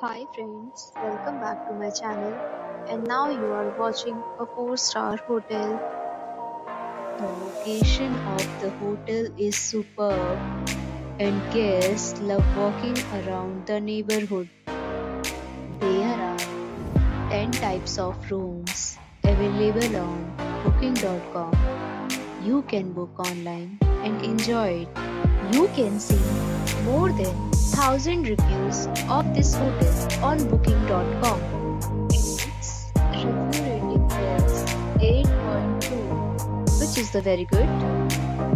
Hi friends, welcome back to my channel and now you are watching a 4 star hotel. The location of the hotel is superb and guests love walking around the neighborhood. There are 10 types of rooms available on booking.com. You can book online and enjoy it. You can see more than 1000 reviews of this hotel on booking.com. Its review rating is 8.2 which is the very good.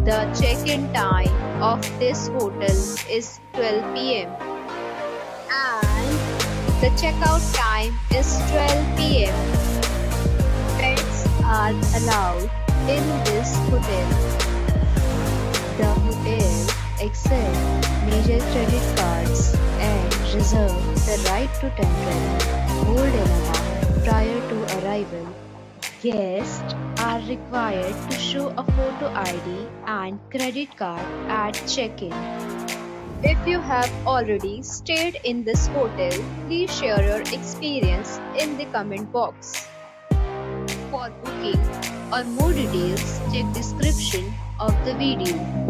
The check-in time of this hotel is 12 pm and the checkout time is 12 pm. Pets are allowed in this hotel. The hotel accepts major credit cards and reserve the right to temporarily hold an amount prior to arrival. Guests are required to show a photo ID and credit card at check-in. If you have already stayed in this hotel, please share your experience in the comment box. For booking or more details, check description of the video.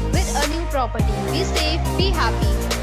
new property. Be safe, be happy.